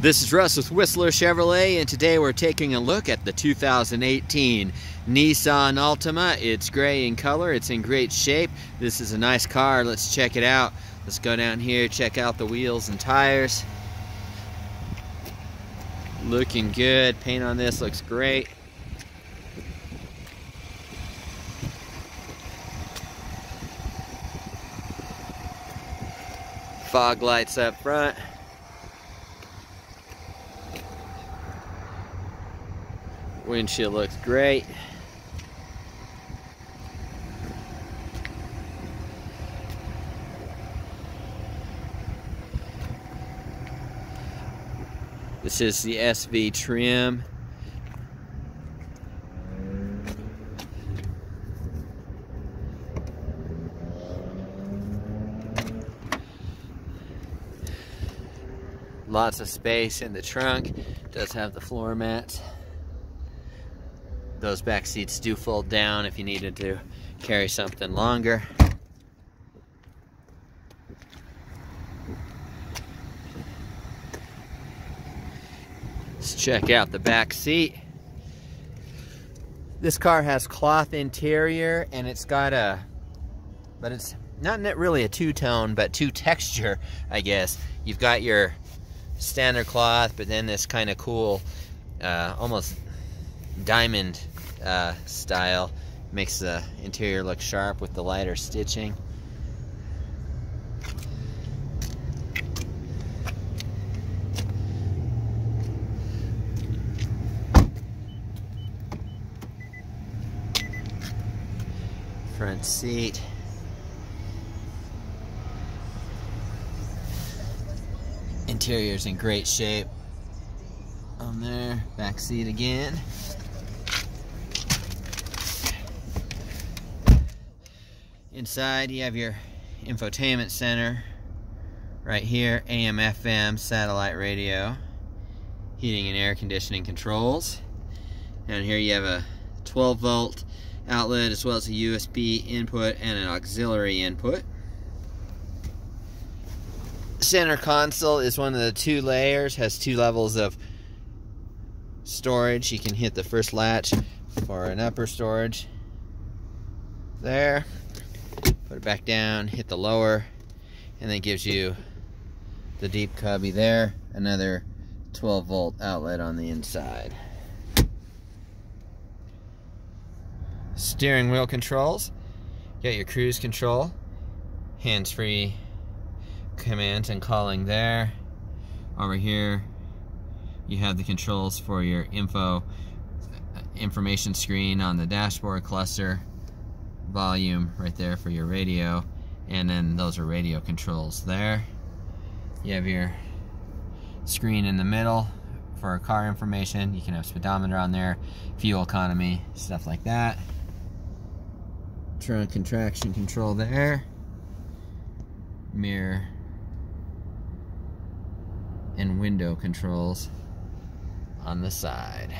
This is Russ with Whisler Chevrolet and today we're taking a look at the 2018 Nissan Altima. It's gray in color, it's in great shape. This is a nice car, let's check it out. Let's go down here, check out the wheels and tires. Looking good, paint on this looks great. Fog lights up front. Windshield looks great. This is the SV trim. Lots of space in the trunk. Does have the floor mats those back seats do fold down if you needed to carry something longer. Let's check out the back seat. This car has cloth interior and it's got a, but it's not really a two-tone, but two-texture, I guess. You've got your standard cloth, but then this kind of cool, uh, almost diamond uh, style. Makes the interior look sharp with the lighter stitching. Front seat. Interior's in great shape on there. Back seat again. Inside you have your infotainment center right here, AM, FM, satellite radio, heating and air conditioning controls. Down here you have a 12 volt outlet as well as a USB input and an auxiliary input. Center console is one of the two layers, has two levels of storage. You can hit the first latch for an upper storage there put it back down, hit the lower, and then gives you the deep cubby there, another 12 volt outlet on the inside. Steering wheel controls, you got your cruise control, hands-free commands and calling there. Over here, you have the controls for your info uh, information screen on the dashboard cluster volume right there for your radio and then those are radio controls there. You have your screen in the middle for car information. You can have speedometer on there fuel economy stuff like that. Trunk contraction control there. Mirror and window controls on the side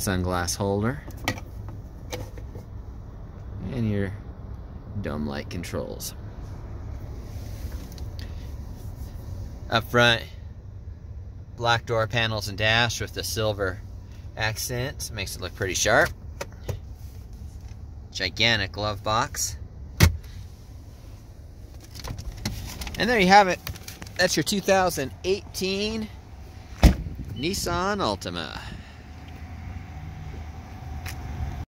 sunglass holder and your dome light controls. Up front, black door panels and dash with the silver accents. Makes it look pretty sharp. Gigantic glove box. And there you have it. That's your 2018 Nissan Altima.